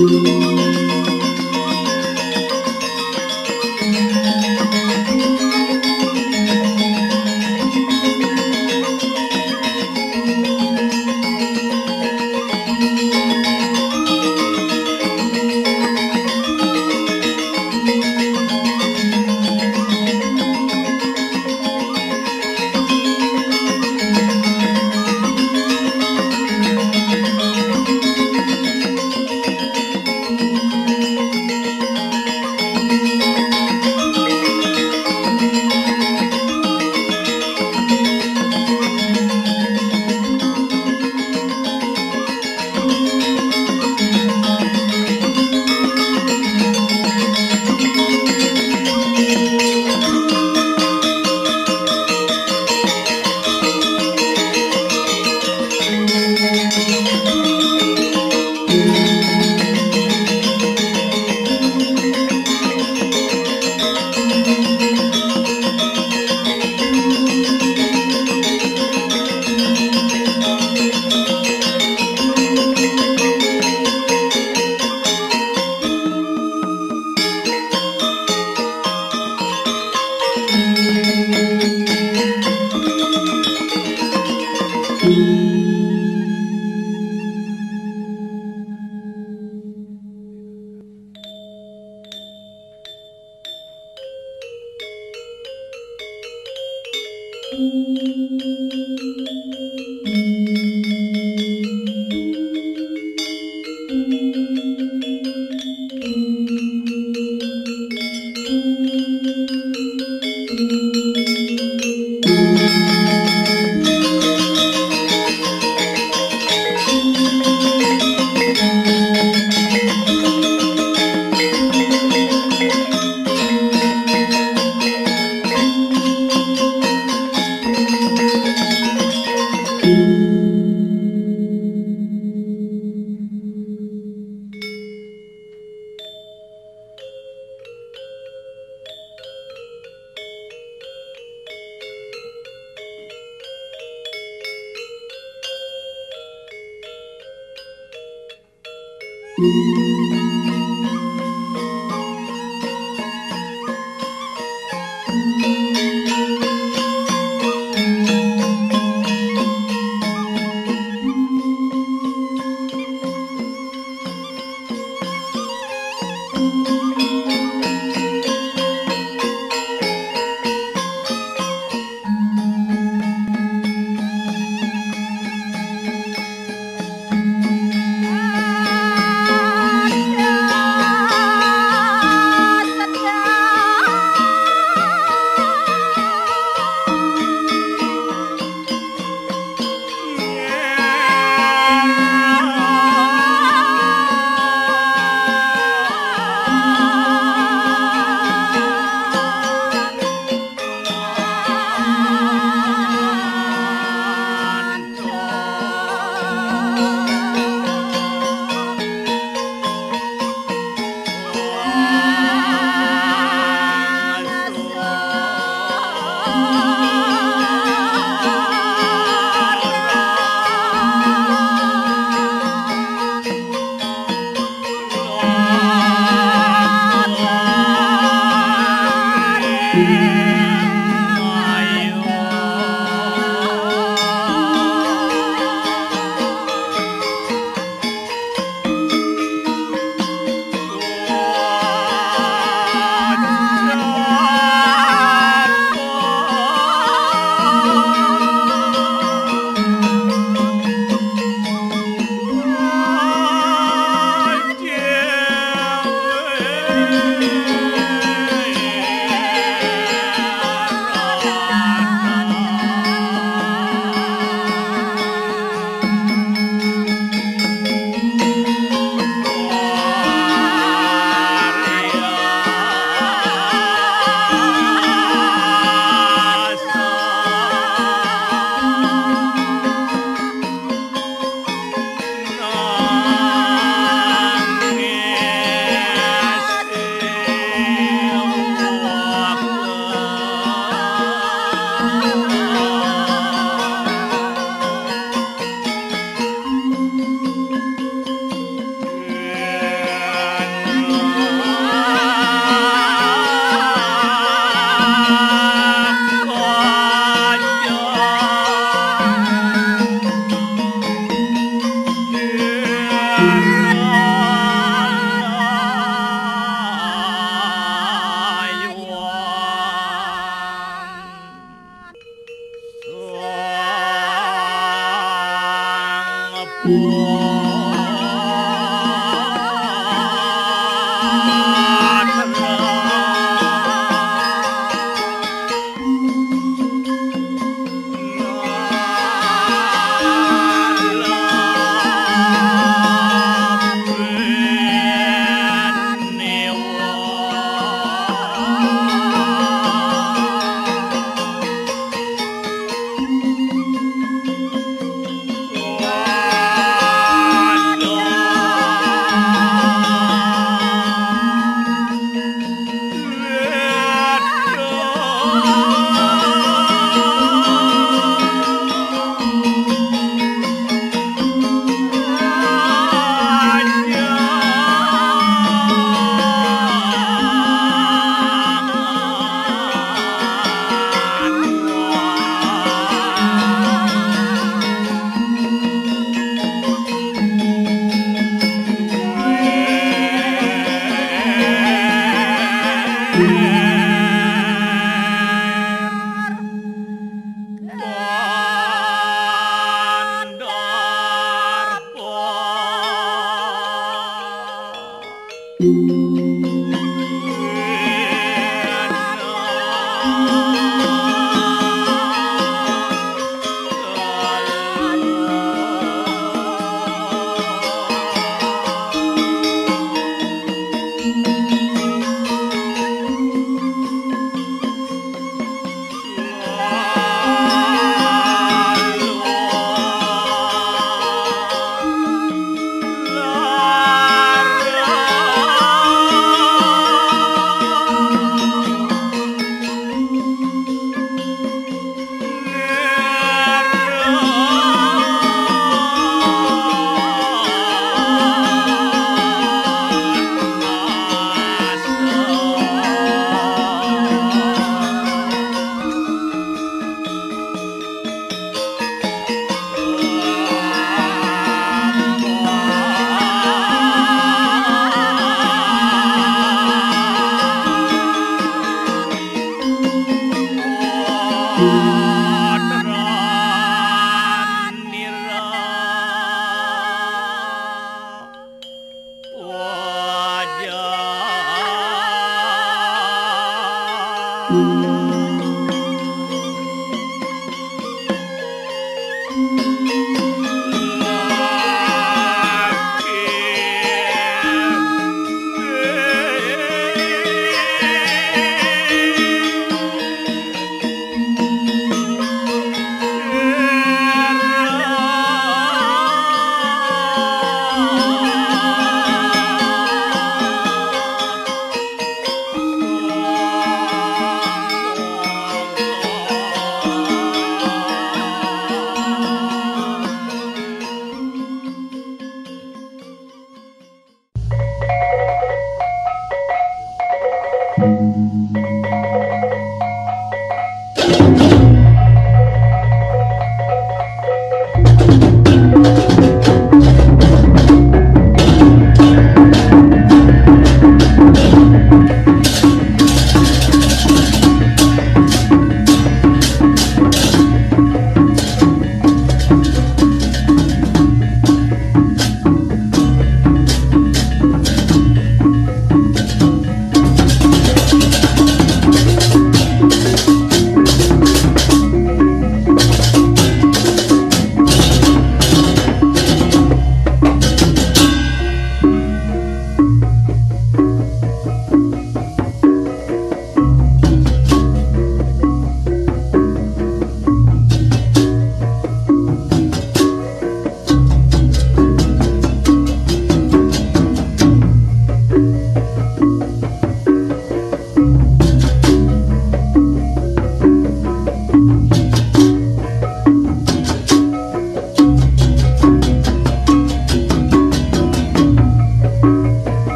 Música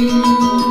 Thank